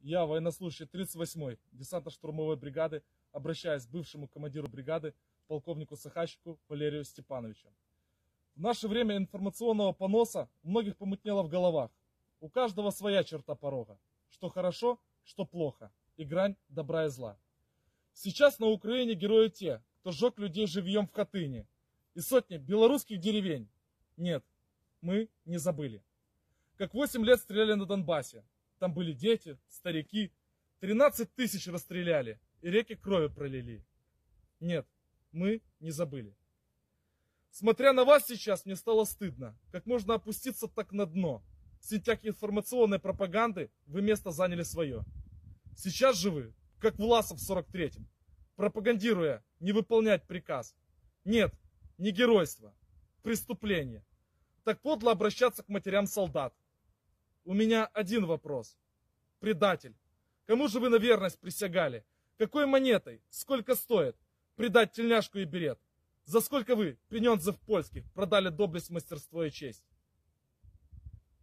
Я, военнослужащий 38-й десантно-штурмовой бригады, обращаюсь к бывшему командиру бригады, полковнику Сахащику Валерию Степановичу. В наше время информационного поноса многих помутнело в головах. У каждого своя черта порога. Что хорошо, что плохо. И грань добра и зла. Сейчас на Украине герои те, кто сжег людей живьем в Хатыне. И сотни белорусских деревень. Нет, мы не забыли. Как 8 лет стреляли на Донбассе. Там были дети, старики. 13 тысяч расстреляли и реки крови пролили. Нет, мы не забыли. Смотря на вас сейчас, мне стало стыдно. Как можно опуститься так на дно? В сетях информационной пропаганды вы место заняли свое. Сейчас же вы, как Власов в 43-м, пропагандируя не выполнять приказ. Нет, не геройство, преступление. Так подло обращаться к матерям солдат. У меня один вопрос. Предатель. Кому же вы на верность присягали? Какой монетой? Сколько стоит? Предать тельняшку и берет. За сколько вы, пененцев польских, продали доблесть, мастерство и честь?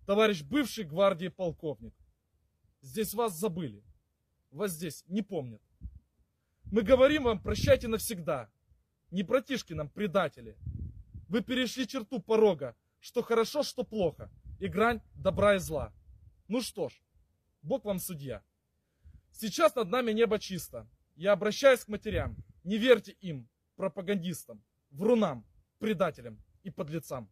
Товарищ бывший гвардии полковник. Здесь вас забыли. Вас здесь не помнят. Мы говорим вам, прощайте навсегда. Не братишки нам, предатели. Вы перешли черту порога, что хорошо, что плохо, и грань добра и зла. Ну что ж, Бог вам судья. Сейчас над нами небо чисто. Я обращаюсь к матерям. Не верьте им, пропагандистам, врунам, предателям и подлецам.